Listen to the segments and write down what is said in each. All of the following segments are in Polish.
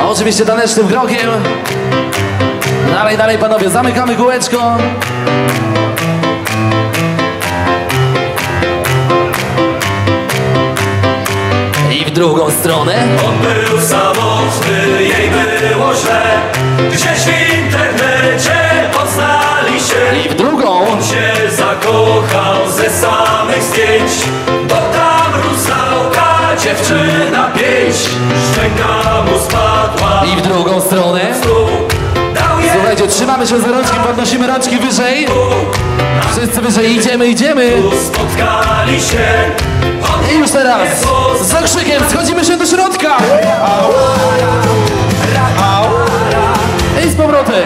A oczywiście tanecznym krokiem. Dalej, dalej panowie, zamykamy kółeczko. I w drugą stronę. On był samotny, jej było źle Gdzieś w internecie poznali się I w drugą. On się zakochał ze samych zdjęć Bo tam rusałka dziewczyna pięć Szczęka mu spadła I w drugą stronę. Słuchajcie, trzymamy się za rączki, podnosimy rączki wyżej. Wszyscy wyżej, idziemy, idziemy. spotkali się I już teraz z okrzykiem schodzimy się do środka. I z powrotem.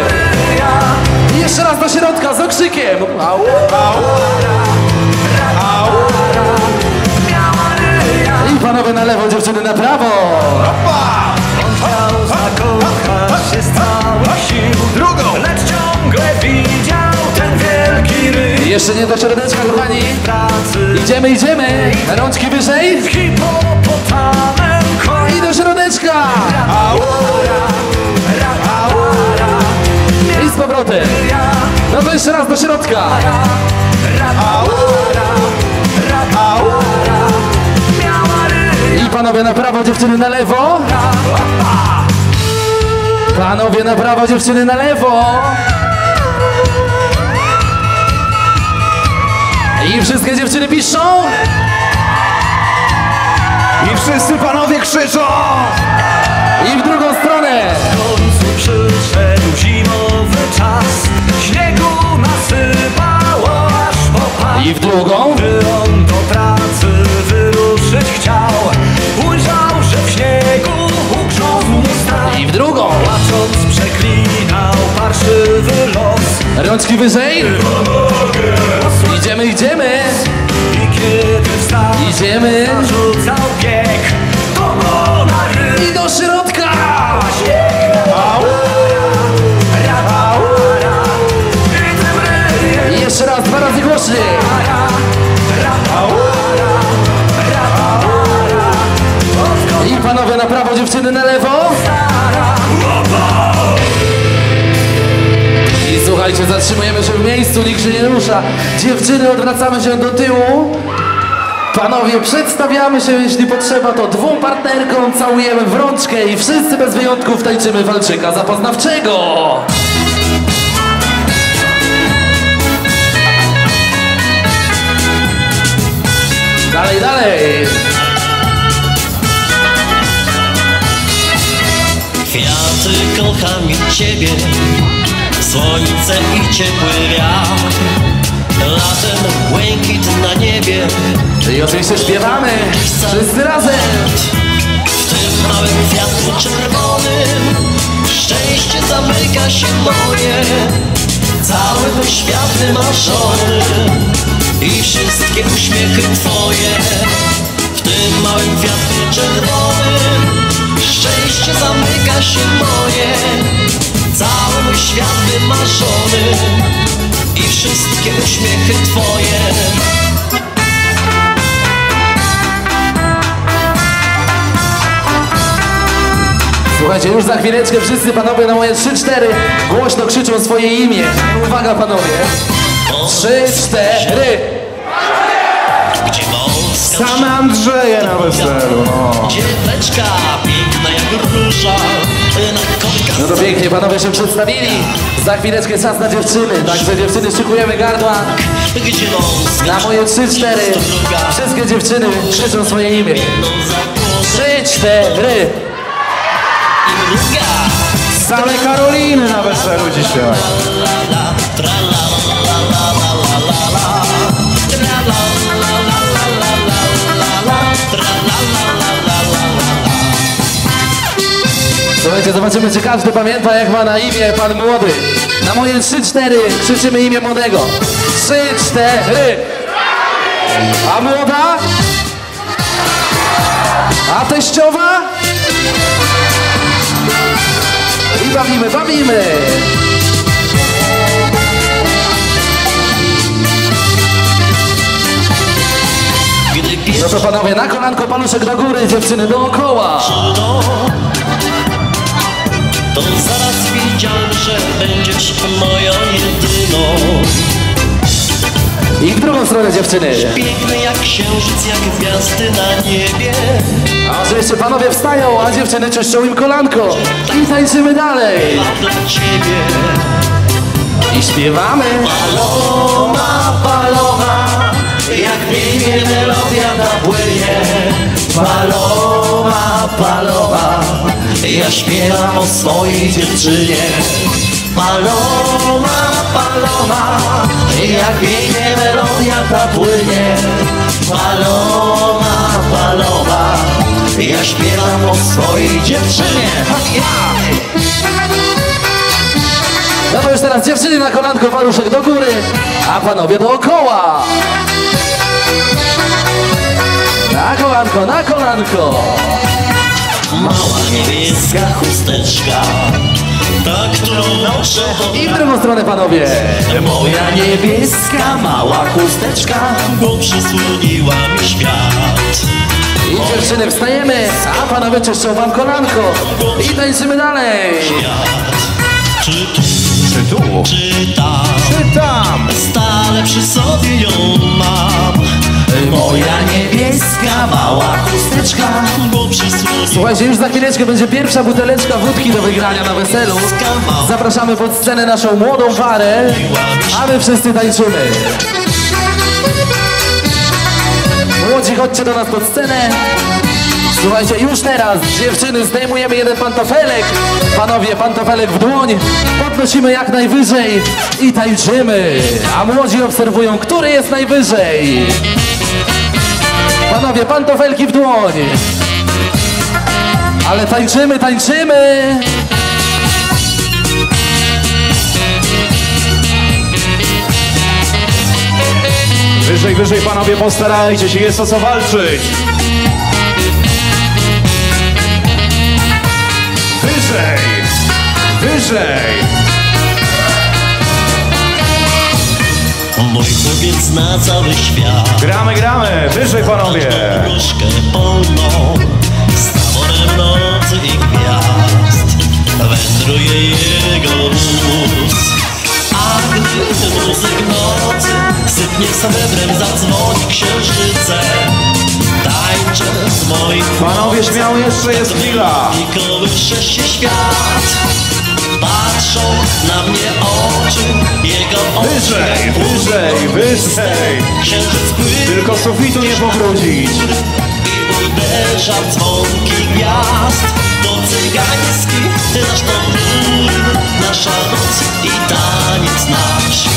I jeszcze raz do środka z okrzykiem. I panowie na lewo, dziewczyny na prawo. Zakochać się z całych sił Drugą! Lecz ciągle widział ten wielki ryj I jeszcze nie do środeczka, kochani. pracy Idziemy, idziemy. Rączki wyżej. hipopotamem koń I do środeczka. I z powrotem. No to jeszcze raz do środka. I panowie na prawo, dziewczyny na lewo. Panowie na prawo, dziewczyny na lewo. I wszystkie dziewczyny piszą. I wszyscy panowie krzyczą! I w drugą stronę. W końcu przyszedł zimowy czas Śniegu nasypało aż po I w drugą. Płacząc przeklinał parszywy los Rączki wyżej. Idziemy, idziemy. I kiedy wstał Idziemy. Rzucał bieg I do środka. Się nie rusza. Dziewczyny, odwracamy się do tyłu. Panowie, przedstawiamy się, jeśli potrzeba, to dwóm partnerkom całujemy w rączkę i wszyscy bez wyjątków tańczymy walczyka zapoznawczego. Dalej, dalej. Kwiaty kocham ciebie Słońce i ciepły wiatr. Latem błękit na niebie. Czyli oczywiście śpiewamy wszyscy razem. W tym małym kwiatku czerwonym Szczęście zamyka się moje. Cały mój świat wymarzony I wszystkie uśmiechy twoje. W tym małym kwiatku czerwonym Szczęście zamyka się moje Cały mój świat wymarzony I wszystkie uśmiechy twoje Słuchajcie, już za chwileczkę wszyscy panowie na moje 3-4 głośno krzyczą swoje imię. Uwaga panowie. 3-4. Gdzie wąska Same Andrzeje na weselu, no. Dzieweczka piękna jak róża No to pięknie, panowie się przedstawili. Za chwileczkę czas na dziewczyny, także dziewczyny szykujemy gardła. Na moje 3-4 wszystkie dziewczyny krzyczą swoje imię. No za głosem 3-4. i mruga Same Karoliny na weselu dzisiaj. Zobaczymy, czy każdy pamięta, jak ma na imię pan młody. Na moje 3-4 krzyczymy imię młodego. 3-4. A młoda? A teściowa? I bawimy, bawimy. No to panowie, na kolanko paluszek do góry, dziewczyny dookoła. To zaraz wiedziałem, że będziesz moją jedyną I w drugą stronę dziewczyny. Piękny jak księżyc, jak gwiazdy na niebie A że jeszcze panowie wstają, a dziewczyny czyszczą im kolanko. I tańczymy dalej. A dla ciebie I śpiewamy. Paloma, paloma Jak pięknie melodia ta płynie Paloma, paloma Ja śpiewam o swojej dziewczynie Paloma, paloma Jak pięknie melodia ta płynie Paloma, paloma Ja śpiewam o swojej dziewczynie No to już teraz dziewczyny na kolanko, paluszek do góry, a panowie dookoła. Na kolanko, na kolanko. Mała niebieska chusteczka Ta, którą noszę I w od drugą stronę panowie. Moja niebieska mała chusteczka Bo przysłoniła mi świat I dziewczyny wstajemy, a panowie czyszczą wam kolanko. I tańczymy dalej. Czy tu, Czy tu? czy tam Czy tam? Stale przy sobie ją mam Moja niebieska mała chusteczka Bo Słuchajcie, już za chwileczkę będzie pierwsza buteleczka wódki do wygrania na weselu. Zapraszamy pod scenę naszą młodą parę, a my wszyscy tańczymy. Młodzi, chodźcie do nas pod scenę. Słuchajcie, już teraz dziewczyny zdejmujemy jeden pantofelek. Panowie, pantofelek w dłoń. Podnosimy jak najwyżej i tańczymy. A młodzi obserwują, który jest najwyżej. Panowie, pantofelki w dłoń. Ale tańczymy, tańczymy! Wyżej, wyżej panowie, postarajcie się, jest o co walczyć. Wyżej! Wyżej! Mój chłopiec zna cały świat Gramy, gramy! Wyżej panowie! Różkę polną Z taborem nocy i gwiazd Wędruje jego wóz A gdy muzyk nocy Sypnie srebrem zadzwoni księżycem Tańczę z moich Panowie, śmiało jeszcze jest chwila! I kołysze się świat Patrzą na mnie Wyżej, wyżej, wyżej! Tylko sufitu nie powrócić! uderza dzwonki gwiazd To cygański nasz tambur Nasza noc i taniec nasz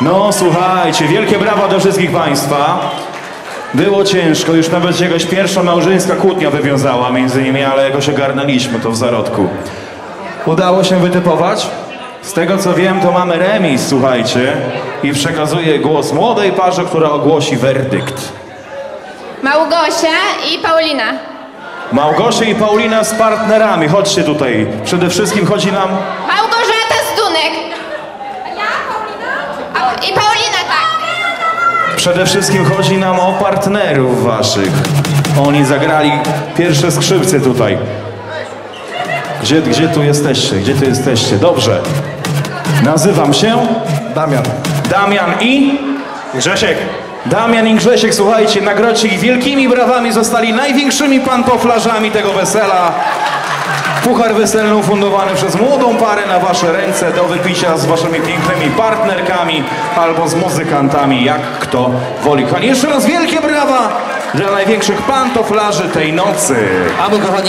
No słuchajcie, wielkie brawa do wszystkich Państwa. Było ciężko, już nawet się jakaś pierwsza małżeńska kłótnia wywiązała między nimi, ale jakoś ogarnęliśmy to w zarodku. Udało się wytypować? Z tego co wiem, to mamy remis, słuchajcie. I przekazuję głos młodej parze, która ogłosi werdykt. Małgosia i Paulina. Małgosia i Paulina z partnerami, chodźcie tutaj. Przede wszystkim chodzi nam... Małgorzata Zdunek. A ja, Paulina? I Paulina, tak. Przede wszystkim chodzi nam o partnerów waszych. Oni zagrali pierwsze skrzypce tutaj. Gdzie, gdzie tu jesteście? Gdzie tu jesteście? Dobrze. Nazywam się Damian. Damian i Grzesiek. Damian i Grzesiek, słuchajcie, nagrodzie ich wielkimi brawami zostali największymi pantoflarzami tego wesela. Puchar weselny ufundowany przez młodą parę na wasze ręce do wypicia z waszymi pięknymi partnerkami albo z muzykantami, jak kto woli. Kochani, jeszcze raz wielkie brawa dla największych pantoflarzy tej nocy. A my, kochani,